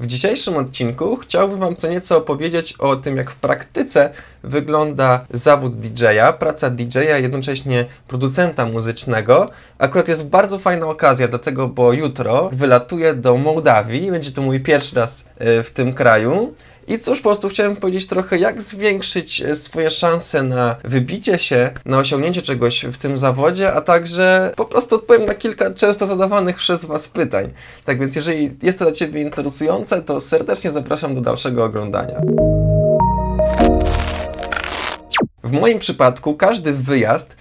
W dzisiejszym odcinku chciałbym Wam co nieco opowiedzieć o tym, jak w praktyce wygląda zawód DJ-a, praca DJ-a, jednocześnie producenta muzycznego. Akurat jest bardzo fajna okazja do tego, bo jutro wylatuję do Mołdawii, będzie to mój pierwszy raz e, w tym kraju. I cóż, po prostu chciałem powiedzieć trochę, jak zwiększyć e, swoje szanse na wybicie się, na osiągnięcie czegoś w tym zawodzie, a także po prostu odpowiem na kilka często zadawanych przez Was pytań. Tak więc, jeżeli jest to dla Ciebie interesujące, to serdecznie zapraszam do dalszego oglądania. W moim przypadku każdy wyjazd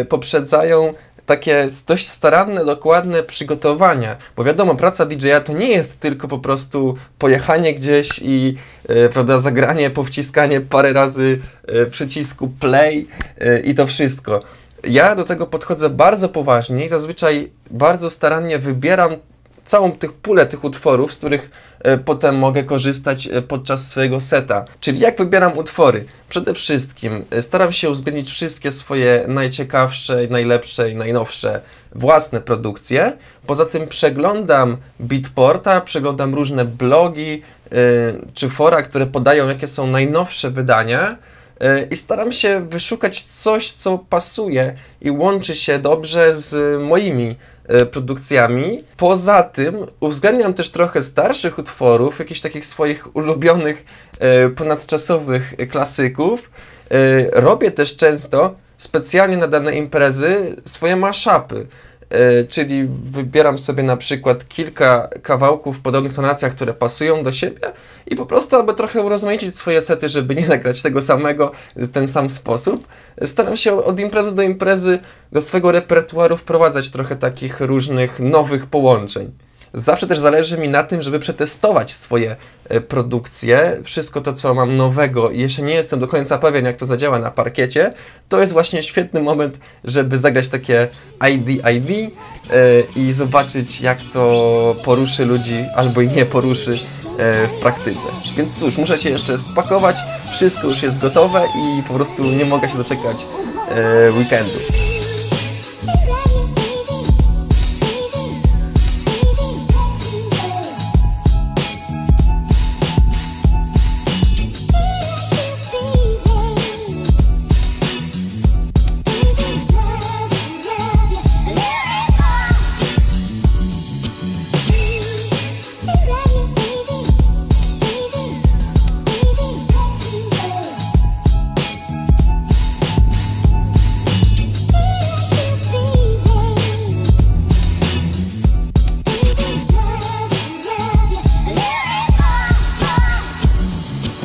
y, poprzedzają takie dość staranne, dokładne przygotowania, bo wiadomo, praca DJ-a to nie jest tylko po prostu pojechanie gdzieś i e, prawda, zagranie, powciskanie parę razy e, przycisku play e, i to wszystko. Ja do tego podchodzę bardzo poważnie i zazwyczaj bardzo starannie wybieram całą tych pulę tych utworów, z których e, potem mogę korzystać e, podczas swojego seta. Czyli jak wybieram utwory? Przede wszystkim e, staram się uwzględnić wszystkie swoje najciekawsze, najlepsze i najnowsze własne produkcje. Poza tym przeglądam Beatporta, przeglądam różne blogi czy fora, które podają jakie są najnowsze wydania i staram się wyszukać coś, co pasuje i łączy się dobrze z moimi produkcjami. Poza tym uwzględniam też trochę starszych utworów, jakichś takich swoich ulubionych, e, ponadczasowych klasyków. E, robię też często specjalnie na dane imprezy swoje mashupy. E, czyli wybieram sobie na przykład kilka kawałków w podobnych tonacjach, które pasują do siebie i po prostu, aby trochę urozmaicić swoje sety, żeby nie nagrać tego samego w ten sam sposób, staram się od imprezy do imprezy do swojego repertuaru wprowadzać trochę takich różnych nowych połączeń. Zawsze też zależy mi na tym, żeby przetestować swoje e, produkcje, wszystko to, co mam nowego i jeszcze nie jestem do końca pewien, jak to zadziała na parkiecie, to jest właśnie świetny moment, żeby zagrać takie ID-ID yy, e, i zobaczyć, jak to poruszy ludzi albo i nie poruszy yy, w praktyce. Więc cóż, muszę się jeszcze spakować, wszystko już jest gotowe i po prostu nie mogę się doczekać weekendu.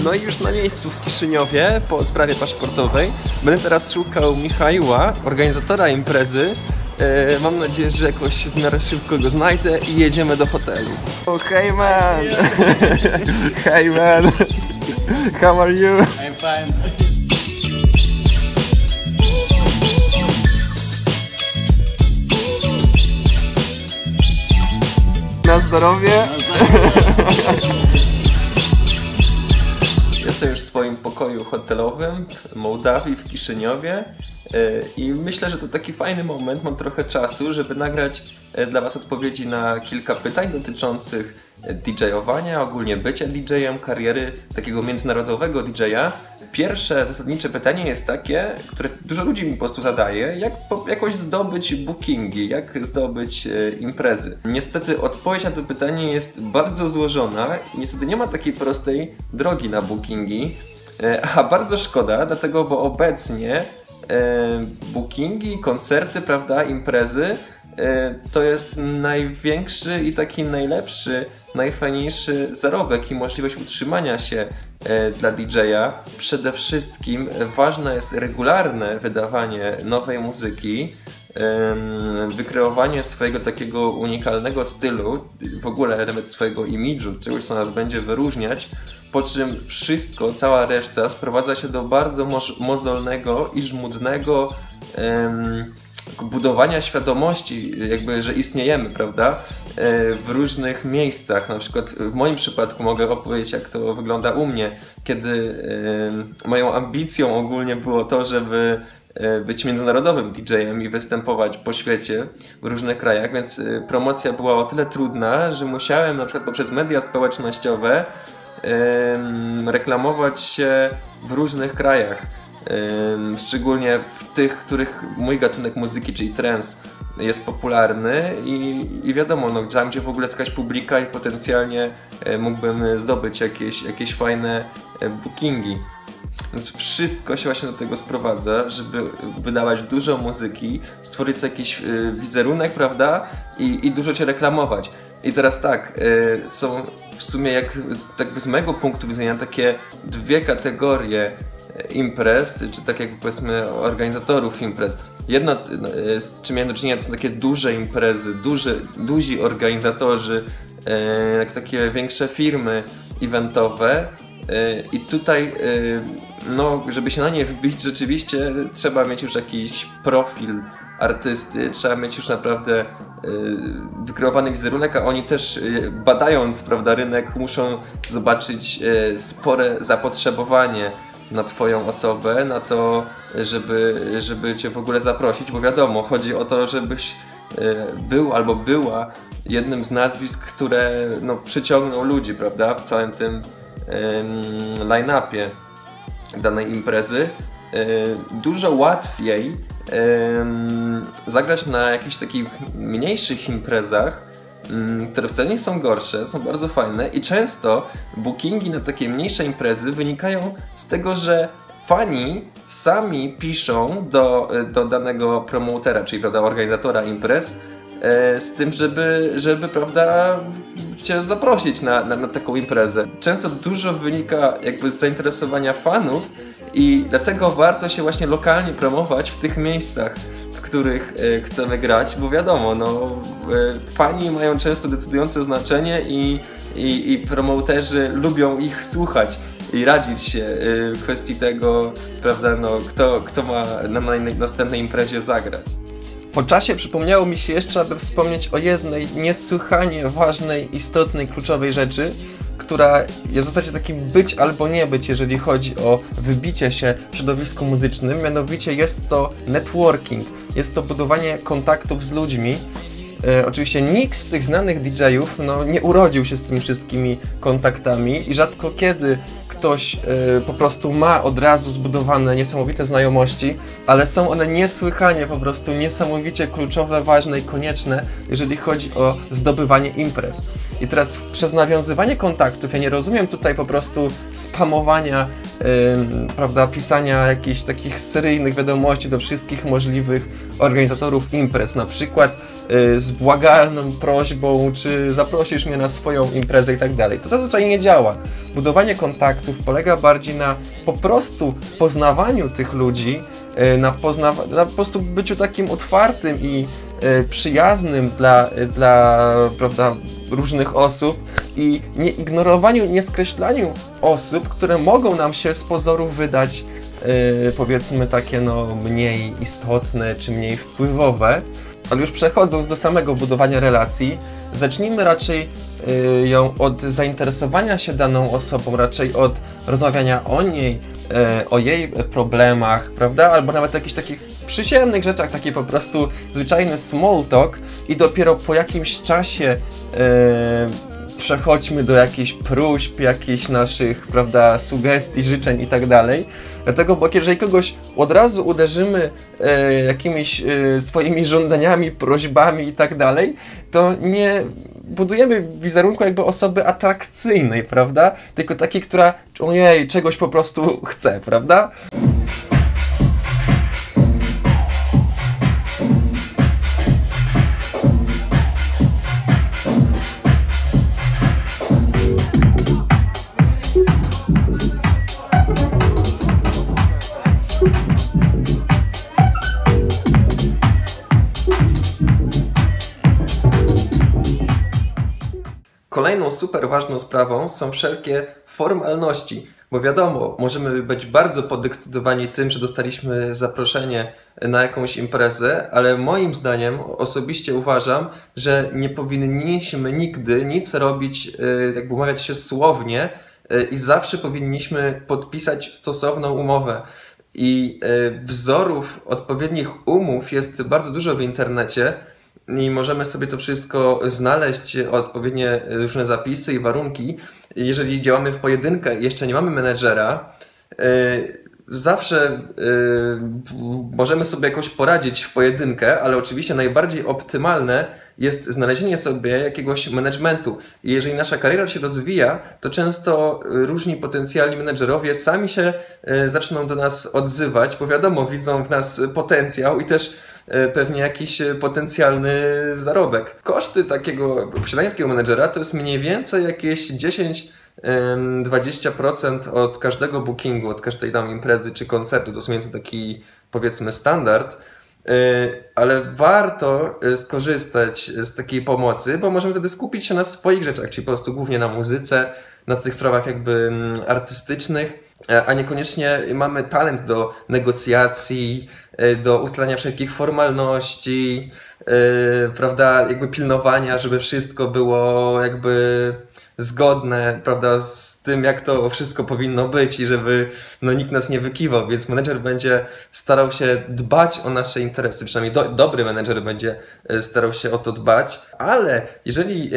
No i już na miejscu w Kiszyniowie po odprawie paszportowej będę teraz szukał Michała, organizatora imprezy. E, mam nadzieję, że jakoś w miarę szybko go znajdę i jedziemy do hotelu. Oh, hey man! hey man! How are you? I'm fine. Na zdrowie! Jestem już w swoim pokoju hotelowym w Mołdawii, w Kiszyniowie i myślę, że to taki fajny moment, mam trochę czasu, żeby nagrać e, dla Was odpowiedzi na kilka pytań dotyczących e, DJ-owania, ogólnie bycia DJ-em, kariery takiego międzynarodowego DJ-a. Pierwsze zasadnicze pytanie jest takie, które dużo ludzi mi po prostu zadaje, jak jakoś zdobyć bookingi, jak zdobyć e, imprezy. Niestety odpowiedź na to pytanie jest bardzo złożona i niestety nie ma takiej prostej drogi na bookingi, e, a bardzo szkoda, dlatego, bo obecnie e, bookingi, koncerty, prawda, imprezy E, to jest największy i taki najlepszy, najfajniejszy zarobek i możliwość utrzymania się e, dla DJ-a. Przede wszystkim ważne jest regularne wydawanie nowej muzyki, wykreowanie swojego takiego unikalnego stylu, w ogóle nawet swojego imidżu, czegoś co nas będzie wyróżniać, po czym wszystko, cała reszta sprowadza się do bardzo mozolnego i żmudnego budowania świadomości, jakby, że istniejemy, prawda, e, w różnych miejscach. Na przykład w moim przypadku mogę opowiedzieć, jak to wygląda u mnie, kiedy moją ambicją ogólnie było to, żeby być międzynarodowym DJ-em i występować po świecie w różnych krajach, więc e, promocja była o tyle trudna, że musiałem na przykład poprzez media społecznościowe reklamować się w różnych krajach. Szczególnie w tych, w których mój gatunek muzyki, czyli trance, jest popularny i, i wiadomo, no, tam gdzie w ogóle jakaś publika i potencjalnie e, mógłbym zdobyć jakieś, jakieś fajne e, bookingi. Więc wszystko się właśnie do tego sprowadza, żeby wydawać dużo muzyki, stworzyć jakiś e, wizerunek, prawda? I, i dużo cię reklamować. I teraz tak, są w sumie jak tak z mojego punktu widzenia takie dwie kategorie imprez, czy tak jak powiedzmy organizatorów imprez. Jedno, e, z czym miałem do czynienia, to są takie duże imprezy, duży, duzi organizatorzy, e, takie większe firmy eventowe. E, I tutaj, no, żeby się na nie wbić, rzeczywiście trzeba mieć już jakiś profil artysty, trzeba mieć już naprawdę wykreowany wizerunek, a oni też badając prawda, rynek muszą zobaczyć spore zapotrzebowanie na Twoją osobę, na to, żeby, żeby Cię w ogóle zaprosić, bo wiadomo, chodzi o to, żebyś był albo była jednym z nazwisk, które no, przyciągną ludzi, prawda, w całym tym line-upie danej imprezy. E, dużo łatwiej zagrać na jakichś takich mniejszych imprezach, Mm, które wcale nie są gorsze, są bardzo fajne i często bookingi na takie mniejsze imprezy wynikają z tego, że fani sami piszą do, do danego promotera, czyli prawda, organizatora imprez, z tym, żeby, żeby prawda, cię zaprosić na, na, na, taką imprezę. Często dużo wynika jakby z zainteresowania fanów i dlatego warto się właśnie lokalnie promować w tych miejscach których e, chcemy grać, bo wiadomo, no, e, fani mają często decydujące znaczenie i, i, i promoterzy lubią ich słuchać i radzić się e, w kwestii tego, prawda, no, kto, kto ma na następnej imprezie zagrać. Po czasie przypomniało mi się jeszcze, aby wspomnieć o jednej niesłychanie ważnej, istotnej, kluczowej rzeczy, która jest w zasadzie takim być albo nie być, jeżeli chodzi o wybicie się w środowisku muzycznym. Mianowicie jest to networking, jest to budowanie kontaktów z ludźmi. E, oczywiście nikt z tych znanych DJ-ów no, nie urodził się z tymi wszystkimi kontaktami i rzadko kiedy ktoś y, po prostu ma od razu zbudowane niesamowite znajomości, ale są one niesłychanie po prostu niesamowicie kluczowe, ważne i konieczne, jeżeli chodzi o zdobywanie imprez. I teraz przez nawiązywanie kontaktów, ja nie rozumiem tutaj po prostu spamowania, y, prawda, pisania jakichś takich seryjnych wiadomości do wszystkich możliwych organizatorów imprez, na przykład z błagalną prośbą, czy zaprosisz mnie na swoją imprezę i tak dalej. To zazwyczaj nie działa. Budowanie kontaktów polega bardziej na po prostu poznawaniu tych ludzi, y, na, poznawa- na po prostu byciu takim otwartym i y, przyjaznym dla, dla prawda, różnych osób i nie ignorowaniu, nie skreślaniu osób, które mogą nam się z pozoru wydać powiedzmy takie no mniej istotne czy mniej wpływowe, ale już przechodząc do samego budowania relacji, zacznijmy raczej y, ją od zainteresowania się daną osobą, raczej od rozmawiania o niej, y, o jej problemach, prawda? Albo nawet jakichś takich przyziemnych rzeczach, taki po prostu zwyczajny small talk i dopiero po jakimś czasie y, przechodźmy do jakichś próśb, jakichś naszych, prawda, sugestii, życzeń i tak dalej. Dlatego, bo jeżeli kogoś od razu uderzymy e, jakimiś e, swoimi żądaniami, prośbami i tak dalej, to nie budujemy wizerunku jakby osoby atrakcyjnej, prawda? Tylko takiej, która ojej, czegoś po prostu chce, prawda? Ważną sprawą są wszelkie formalności, bo wiadomo, możemy być bardzo podekscytowani tym, że dostaliśmy zaproszenie na jakąś imprezę, ale moim zdaniem osobiście uważam, że nie powinniśmy nigdy nic robić, y, jakby umawiać się słownie y, i zawsze powinniśmy podpisać stosowną umowę. i wzorów odpowiednich umów jest bardzo dużo w internecie i możemy sobie to wszystko znaleźć, odpowiednie różne zapisy i warunki. Jeżeli działamy w pojedynkę jeszcze nie mamy menedżera, zawsze y, możemy sobie jakoś poradzić w pojedynkę, ale oczywiście najbardziej optymalne jest znalezienie sobie jakiegoś managementu. I jeżeli nasza kariera się rozwija, to często różni potencjalni menedżerowie sami się zaczną do nas odzywać, bo wiadomo, widzą w nas potencjał i też pewnie jakiś potencjalny zarobek. Koszty takiego posiadania takiego menedżera to jest mniej więcej jakieś 10 20% od każdego bookingu, od każdej tam imprezy czy koncertu. To jest taki powiedzmy standard. E, ale warto e, skorzystać z takiej pomocy, bo możemy wtedy skupić się na swoich rzeczach, czyli po prostu głównie na muzyce, na tych sprawach jakby mm, artystycznych, e, a niekoniecznie mamy talent do negocjacji, do ustalania wszelkich formalności, prawda, jakby pilnowania, żeby wszystko było jakby zgodne, prawda, z tym, jak to wszystko powinno być i żeby no, nikt nas nie wykiwał, więc menedżer będzie starał się dbać o nasze interesy, przynajmniej do, dobry menedżer będzie e, starał się o to dbać, ale jeżeli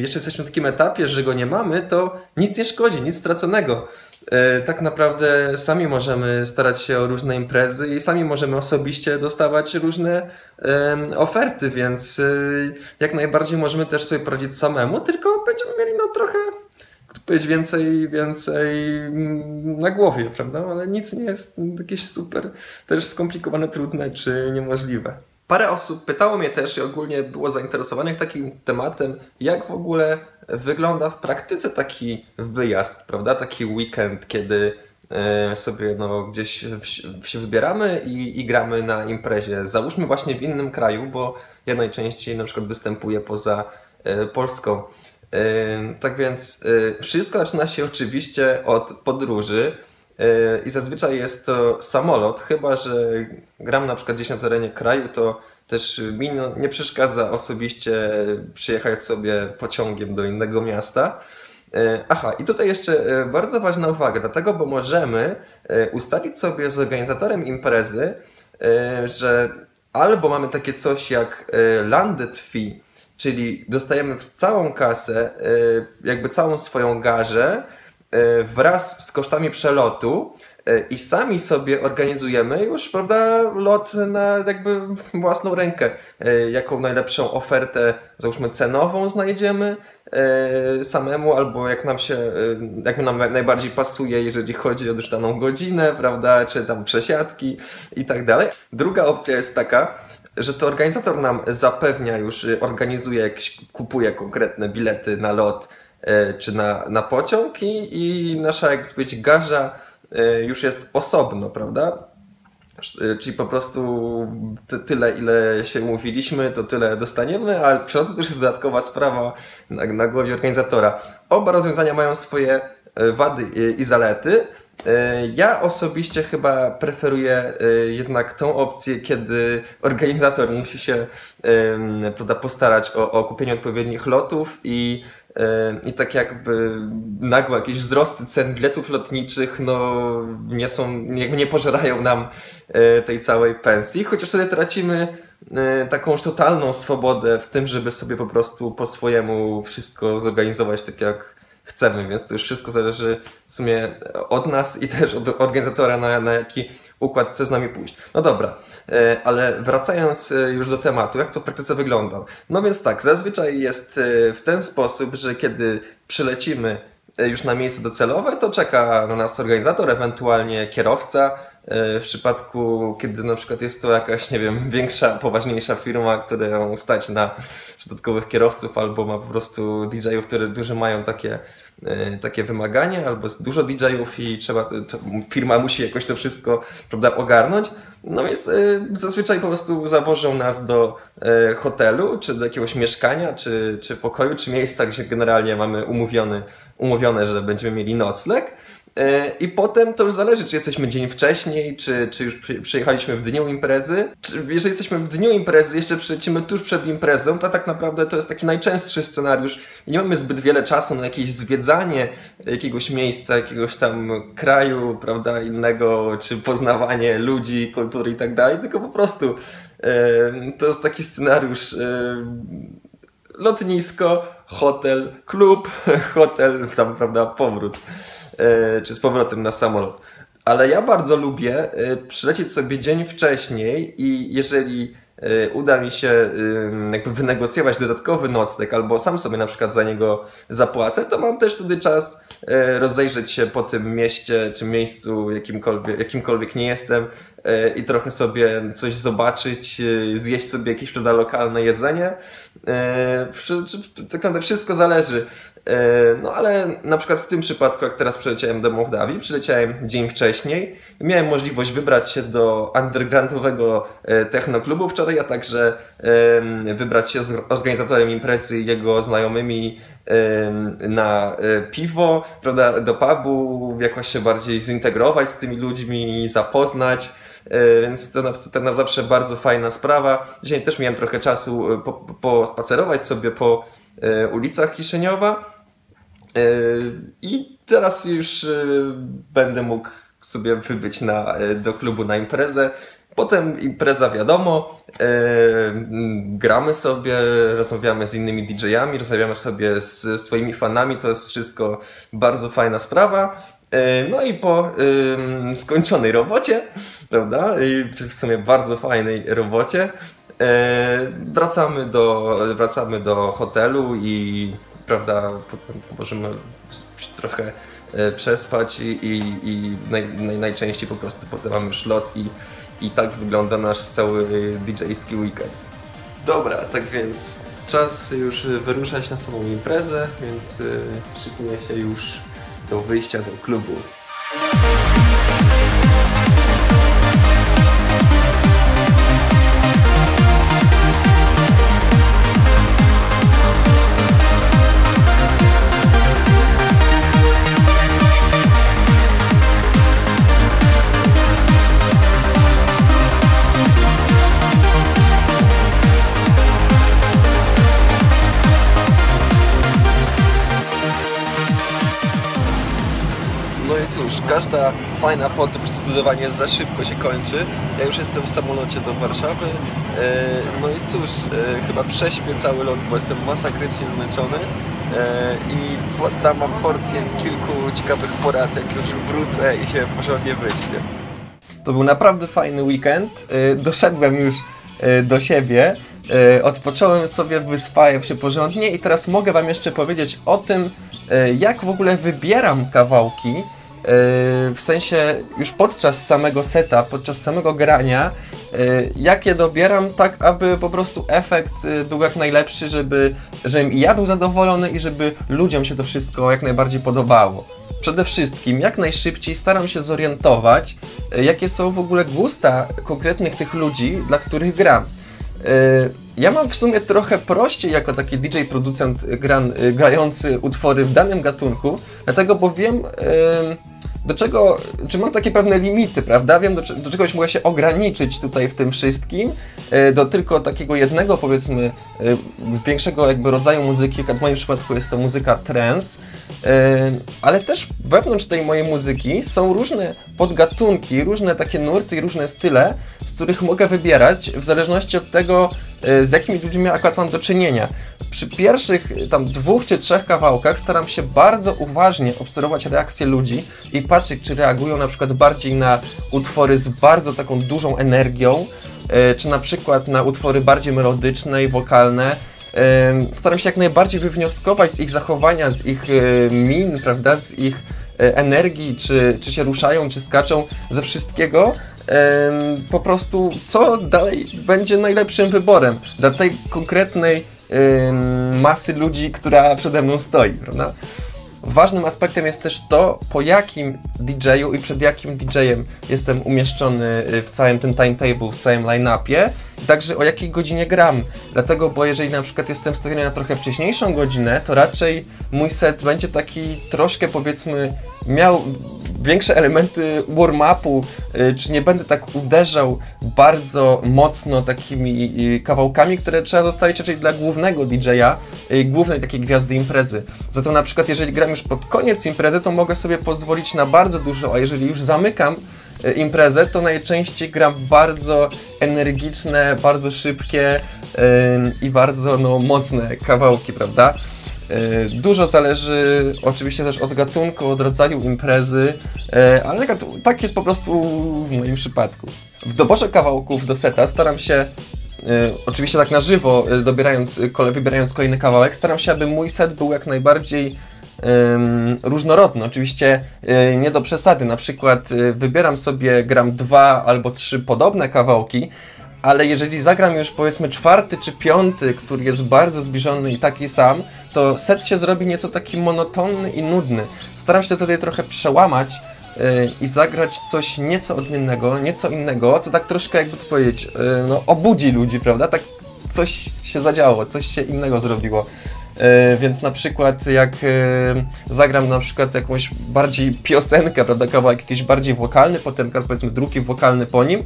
jeszcze jesteśmy w takim etapie, że go nie mamy, to nic nie szkodzi, nic straconego. E, tak naprawdę sami możemy starać się o różne imprezy i sami możemy osobiście dostawać różne oferty, więc e, jak najbardziej możemy też sobie poradzić samemu, tylko będziemy mieli no trochę powiedzieć więcej, więcej mm, na głowie, prawda? Ale nic nie jest jakieś super też skomplikowane, trudne czy niemożliwe. Parę osób pytało mnie też i ogólnie było zainteresowanych takim tematem, jak w ogóle wygląda w praktyce taki wyjazd, prawda? Taki weekend, kiedy e, sobie no, gdzieś się wybieramy i, i gramy na imprezie. Załóżmy właśnie w innym kraju, bo ja najczęściej na przykład występuję poza e, Polską. E, tak więc wszystko zaczyna się oczywiście od podróży i zazwyczaj jest to samolot, chyba że gram na przykład gdzieś na terenie kraju, to też mi no, nie przeszkadza osobiście przyjechać sobie pociągiem do innego miasta. E, aha, i tutaj jeszcze e, bardzo ważna uwaga, dlatego, bo możemy e, ustalić sobie z organizatorem imprezy, że albo mamy takie coś jak landed fee, czyli dostajemy całą kasę, jakby całą swoją garzę wraz z kosztami przelotu, E, i sami sobie organizujemy już, prawda, lot na jakby własną rękę. E, jaką najlepszą ofertę, załóżmy cenową znajdziemy e, samemu, albo jak nam się, jak nam najbardziej pasuje, jeżeli chodzi o już daną godzinę, prawda, czy tam przesiadki i tak dalej. Druga opcja jest taka, że to organizator nam zapewnia już, organizuje jakieś, kupuje konkretne bilety na lot, czy na, na pociąg i, i nasza, jak powiedzieć, garza E, już jest osobno, prawda? E, czyli po prostu tyle, ile się umówiliśmy, to tyle dostaniemy, a przelot to już jest dodatkowa sprawa na, na głowie organizatora. Oba rozwiązania mają swoje e, wady i zalety. Ja osobiście chyba preferuję jednak tą opcję, kiedy organizator musi się prawda, postarać o, o kupienie odpowiednich lotów i i tak jakby nagłe jakieś wzrosty cen biletów lotniczych no, nie są, jakby nie pożerają nam e, tej całej pensji, chociaż wtedy tracimy e, taką już totalną swobodę w tym, żeby sobie po prostu po swojemu wszystko zorganizować tak jak chcemy, więc to już wszystko zależy w sumie od nas i też od organizatora, na, na jaki układ chce z nami pójść. No dobra, e, ale wracając e, już do tematu, jak to w praktyce wygląda? No więc tak, zazwyczaj jest e, w ten sposób, że kiedy przylecimy już na miejsce docelowe, to czeka na nas organizator, ewentualnie kierowca, w przypadku, kiedy na przykład jest to jakaś, nie wiem, większa, poważniejsza firma, która ją stać na dodatkowych kierowców, albo ma po prostu DJ-ów, które duże mają takie, e, takie wymagania, albo jest dużo DJ-ów i trzeba, firma musi jakoś to wszystko prawda, ogarnąć. No więc e, zazwyczaj po prostu zawożą nas do hotelu, czy do jakiegoś mieszkania, czy, czy pokoju, czy miejsca, gdzie generalnie mamy umówione, że będziemy mieli nocleg. E, I potem to już zależy, czy jesteśmy dzień wcześniej, czy, czy już przy, przyjechaliśmy w dniu imprezy. Czy, jeżeli jesteśmy w dniu imprezy, jeszcze przylecimy tuż przed imprezą, to tak naprawdę to jest taki najczęstszy scenariusz. Nie mamy zbyt wiele czasu na jakieś zwiedzanie jakiegoś miejsca, jakiegoś tam kraju, prawda, innego, czy poznawanie ludzi, kultury i tak dalej, tylko po prostu e, to jest taki scenariusz. E, lotnisko, hotel, klub, hotel, tam, prawda, powrót. E, czy z powrotem na samolot. Ale ja bardzo lubię e, przylecieć sobie dzień wcześniej i jeżeli e, uda mi się jakby wynegocjować dodatkowy nocleg albo sam sobie na przykład za niego zapłacę, to mam też wtedy czas rozejrzeć się po tym mieście czy miejscu jakimkolwiek, jakimkolwiek nie jestem i trochę sobie coś zobaczyć, zjeść sobie jakieś lokalne jedzenie. Tak naprawdę wszystko zależy no ale na przykład w tym przypadku, jak teraz przyleciałem do Mołdawii, przyleciałem dzień wcześniej, miałem możliwość wybrać się do undergroundowego e, technoklubu. Wczoraj, a także wybrać się z organizatorem imprezy jego znajomymi na e, piwo, prawda, do pubu, jakoś się bardziej zintegrować z tymi ludźmi, zapoznać. Więc to na, to na zawsze bardzo fajna sprawa. Dzisiaj też miałem trochę czasu pospacerować po sobie po E, ulicach Kiszyniowa. E, I teraz już e, będę mógł sobie wybyć na, do klubu na imprezę. Potem impreza wiadomo, gramy sobie, rozmawiamy z innymi DJ-ami, rozmawiamy sobie z swoimi fanami, to jest wszystko bardzo fajna sprawa. no i po skończonej robocie, prawda, i w sumie bardzo fajnej robocie, E, wracamy do, wracamy do hotelu i prawda, potem możemy trochę e, przespać i, i, i naj, naj, najczęściej po prostu potem mamy szlot i, i tak wygląda nasz cały DJ-ski weekend. Dobra, tak więc czas już wyruszać na samą imprezę, więc e, szykuję się już do wyjścia do klubu. Każda fajna podróż zdecydowanie za szybko się kończy. Ja już jestem w samolocie do Warszawy. E, no i cóż, e, chyba prześpię cały lot, bo jestem masakrycznie zmęczony. E, I poddam mam porcję kilku ciekawych porad, jak już wrócę i się porządnie wyśpię. To był naprawdę fajny weekend. Doszedłem już do siebie. Odpocząłem sobie, wyspałem się porządnie i teraz mogę Wam jeszcze powiedzieć o tym, jak w ogóle wybieram kawałki w sensie już podczas samego seta, podczas samego grania, y, jak je dobieram tak, aby po prostu efekt y, był jak najlepszy, żeby, żebym i ja był zadowolony i żeby ludziom się to wszystko jak najbardziej podobało. Przede wszystkim jak najszybciej staram się zorientować, jakie są w ogóle gusta konkretnych tych ludzi, dla których gram. Ja mam w sumie trochę prościej jako taki DJ producent gran, grający utwory w danym gatunku, dlatego bo wiem yy, do czego, czy mam takie pewne limity, prawda? Wiem, do, do czegoś mogę się ograniczyć tutaj w tym wszystkim, yy, do tylko takiego jednego, powiedzmy, większego jakby rodzaju muzyki, jak w moim przypadku jest to muzyka trance, ale też wewnątrz tej mojej muzyki są różne podgatunki, różne takie nurty i różne style, z których mogę wybierać w zależności od tego, z jakimi ludźmi akurat mam do czynienia. Przy pierwszych tam dwóch czy trzech kawałkach staram się bardzo uważnie obserwować reakcje ludzi i patrzeć, czy reagują na przykład bardziej na utwory z bardzo taką dużą energią, e, czy na przykład na utwory bardziej melodyczne i wokalne. Staram się jak najbardziej wywnioskować z ich zachowania, z ich e, min, prawda, z ich e, energii, czy, czy się ruszają, czy skaczą, ze wszystkiego, po prostu co dalej będzie najlepszym wyborem dla tej konkretnej masy ludzi, która przede mną stoi, prawda? Ważnym aspektem jest też to, po jakim DJ-u i przed jakim DJ-em jestem umieszczony y, w całym tym timetable, w całym line-upie, także o jakiej godzinie gram. Dlatego, bo jeżeli na przykład jestem stawiony na trochę wcześniejszą godzinę, to raczej mój set będzie taki troszkę powiedzmy miał większe elementy warm-upu, y, czy nie będę tak uderzał bardzo mocno takimi y, kawałkami, które trzeba zostawić raczej dla głównego DJ-a, y, głównej takiej gwiazdy imprezy. Za to na przykład jeżeli gram już pod koniec imprezy, to mogę sobie pozwolić na bardzo dużo, a jeżeli już zamykam imprezę, to najczęściej gram bardzo energiczne, bardzo szybkie i bardzo no, mocne kawałki, prawda? Yy, Dużo zależy oczywiście też od gatunku, od rodzaju imprezy, yy, ale tak- jest po prostu w moim przypadku. W doborze kawałków do seta staram się Y, oczywiście tak na żywo, dobierając, wybierając kolejny kawałek, staram się, aby mój set był jak najbardziej różnorodny. Oczywiście nie do przesady. Na przykład wybieram sobie, gram dwa albo trzy podobne kawałki, ale jeżeli zagram już powiedzmy czwarty czy piąty, który jest bardzo zbliżony i taki sam, to set się zrobi nieco taki monotonny i nudny. Staram się tutaj trochę przełamać y, i zagrać coś nieco odmiennego, nieco innego, co tak troszkę jakby to powiedzieć, y, no obudzi ludzi, prawda? Tak coś się zadziało, coś się innego zrobiło. E, więc na przykład jak e, zagram na przykład jakąś bardziej piosenkę, prawda, kawałek jakiś bardziej wokalny, potem powiedzmy drugi wokalny po nim,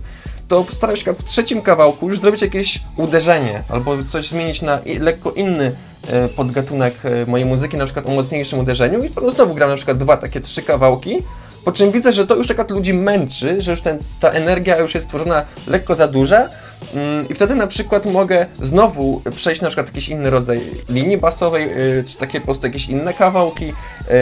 to staram się w trzecim kawałku już zrobić jakieś uderzenie, albo coś zmienić na lekko inny e, podgatunek mojej muzyki, na przykład o mocniejszym uderzeniu i znowu gram na przykład dwa takie trzy kawałki, po czym widzę, że to już tak ludzi męczy, że już ten, ta energia już jest stworzona lekko za duża mm, i wtedy na przykład mogę znowu przejść na przykład jakiś inny rodzaj linii basowej, y, czy takie po prostu jakieś inne kawałki,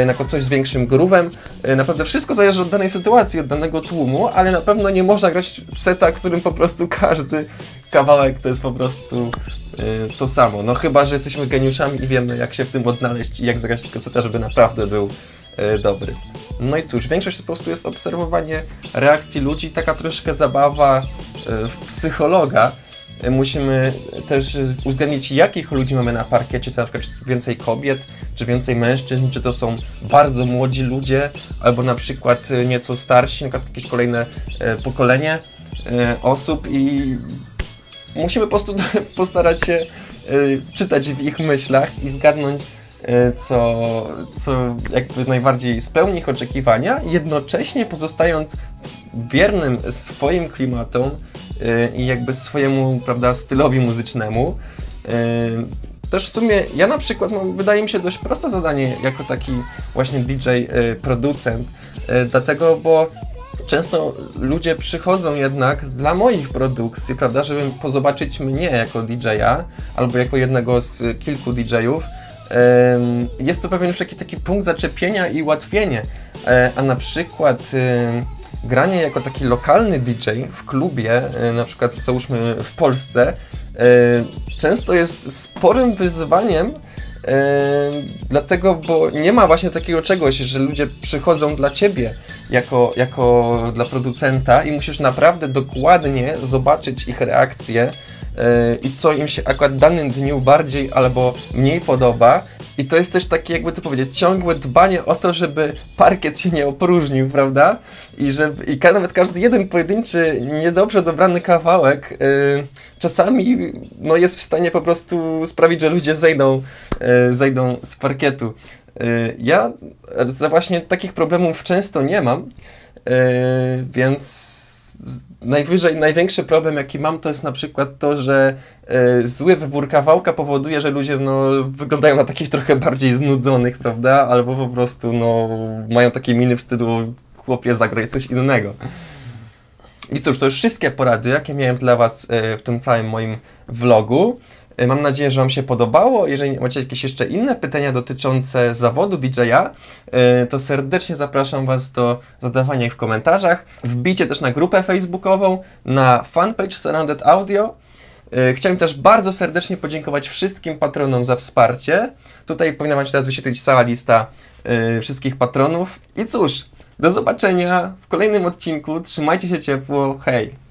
y, na coś z większym groovem. Y, Naprawdę wszystko zależy od danej sytuacji, od danego tłumu, ale na pewno nie można grać seta, którym po prostu każdy kawałek to jest po prostu to samo. No chyba, że jesteśmy geniuszami i wiemy jak się w tym odnaleźć i jak zagrać tego seta, żeby naprawdę był dobry. No i cóż, większość po prostu jest obserwowanie reakcji ludzi, taka troszkę zabawa y, psychologa. Musimy też uwzględnić, jakich ludzi mamy na parkiecie, czy na przykład czy więcej kobiet, czy więcej mężczyzn, czy to są bardzo młodzi ludzie, albo na przykład nieco starsi, na przykład jakieś kolejne y, pokolenie y, osób i musimy po prostu postarać się czytać w ich myślach i zgadnąć, co, co jakby najbardziej spełni ich oczekiwania, jednocześnie pozostając wiernym swoim klimatom y, i jakby swojemu, prawda, stylowi muzycznemu. Y, Też w sumie ja na przykład mam, wydaje mi się, dość proste zadanie jako taki właśnie DJ, producent, dlatego, bo często ludzie przychodzą jednak dla moich produkcji, prawda, żeby pozobaczyć mnie jako DJ-a albo jako jednego z kilku DJ-ów. Jest to pewien już taki, taki punkt zaczepienia i ułatwienie. E, A na przykład granie jako taki lokalny DJ w klubie, e, na przykład załóżmy w Polsce, e, często jest sporym wyzwaniem, dlatego, bo nie ma właśnie takiego czegoś, że ludzie przychodzą dla ciebie jako, jako dla producenta i musisz naprawdę dokładnie zobaczyć ich reakcje e, i co im się akurat w danym dniu bardziej albo mniej podoba. I to jest też takie, jakby to powiedzieć, ciągłe dbanie o to, żeby parkiet się nie opróżnił, prawda? I, żeby, i nawet każdy jeden pojedynczy, niedobrze dobrany kawałek y, czasami no, jest w stanie po prostu sprawić, że ludzie zejdą, y, zejdą z parkietu. Y, ja za właśnie takich problemów często nie mam, więc najwyżej, największy problem jaki mam to jest na przykład to, że y, zły wybór kawałka powoduje, że ludzie no, wyglądają na takich trochę bardziej znudzonych, prawda? Albo po prostu no, mają takie miny w stylu chłopie zagraj coś innego. I cóż, to już wszystkie porady, jakie miałem dla Was y, w tym całym moim vlogu. Y, Mam nadzieję, że Wam się podobało. Jeżeli macie jakieś jeszcze inne pytania dotyczące zawodu DJ-a, y, to serdecznie zapraszam Was do zadawania ich w komentarzach. Wbijcie też na grupę facebookową, na fanpage Surrounded Audio. Y, Chciałem też bardzo serdecznie podziękować wszystkim patronom za wsparcie. Tutaj powinna Wam się teraz wyświetlić cała lista wszystkich patronów. I cóż, do zobaczenia w kolejnym odcinku. Trzymajcie się ciepło. Hej!